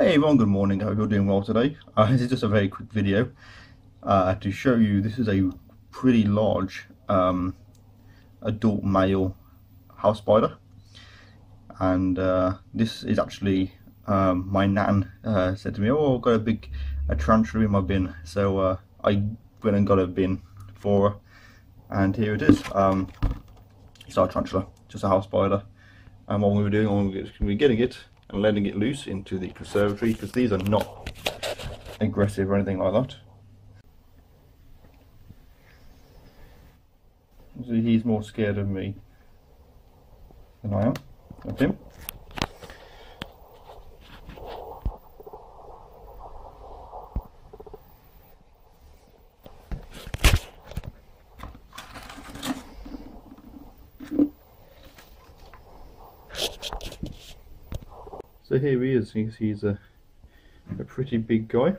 Hey everyone, good morning. I hope you're doing well today. Uh, this is just a very quick video uh, to show you this is a pretty large um, adult male house spider. And uh, this is actually um, my nan uh, said to me oh I've got a big a tarantula in my bin. So uh, I went and got a bin for her. And here it is. Um, it's our tarantula just a house spider. And what we were doing we were getting it and letting it loose into the conservatory because these are not aggressive or anything like that. So he's more scared of me than I am of him. So here he is, he's a, a pretty big guy.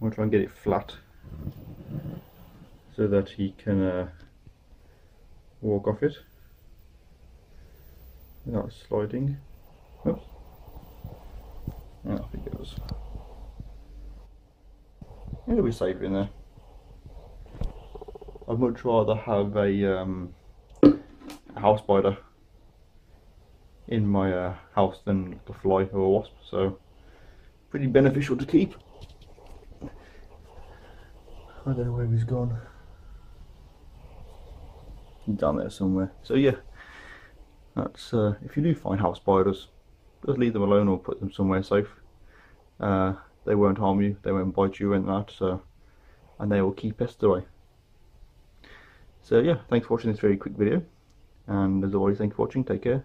I'll try and get it flat so that he can uh, walk off it without sliding. Oops. Think it was. It'll be safe in there. I'd much rather have a, um, house spider in my uh, house than a fly or a wasp, so pretty beneficial to keep. I don't know where he's gone. Down there somewhere. So yeah, that's uh, if you do find house spiders, just leave them alone or put them somewhere safe. Uh, they won't harm you, they won't bite you and that, so and they will keep pests away. So yeah, thanks for watching this very quick video, and as always, thanks for watching. Take care